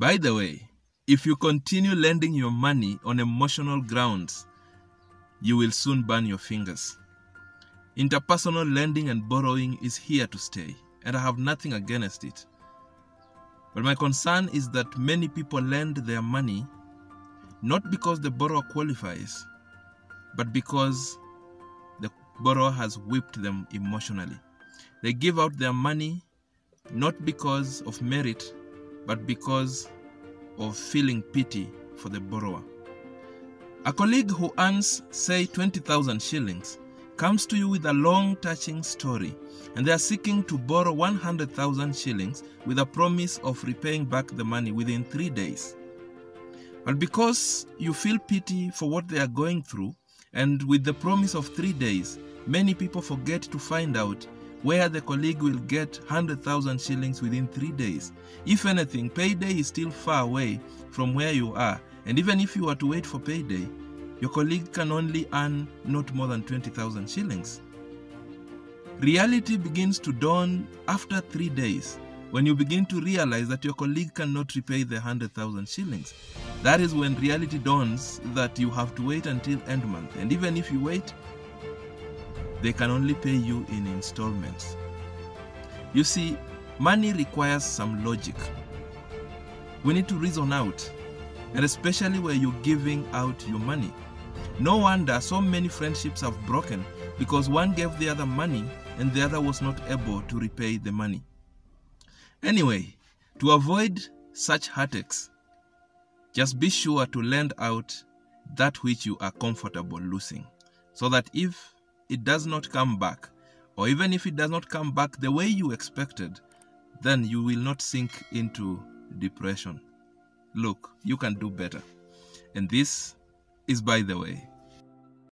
By the way, if you continue lending your money on emotional grounds, you will soon burn your fingers. Interpersonal lending and borrowing is here to stay, and I have nothing against it. But my concern is that many people lend their money not because the borrower qualifies, but because the borrower has whipped them emotionally. They give out their money not because of merit, but because of feeling pity for the borrower. A colleague who earns, say, 20,000 shillings comes to you with a long, touching story, and they are seeking to borrow 100,000 shillings with a promise of repaying back the money within three days. But because you feel pity for what they are going through, and with the promise of three days, many people forget to find out where the colleague will get 100,000 shillings within three days. If anything, payday is still far away from where you are, and even if you are to wait for payday, your colleague can only earn not more than 20,000 shillings. Reality begins to dawn after three days when you begin to realize that your colleague cannot repay the 100,000 shillings. That is when reality dawns that you have to wait until end month, and even if you wait, they can only pay you in installments. You see, money requires some logic. We need to reason out, and especially where you're giving out your money. No wonder so many friendships have broken because one gave the other money and the other was not able to repay the money. Anyway, to avoid such heartaches, just be sure to lend out that which you are comfortable losing so that if it does not come back, or even if it does not come back the way you expected, then you will not sink into depression. Look, you can do better. And this is by the way.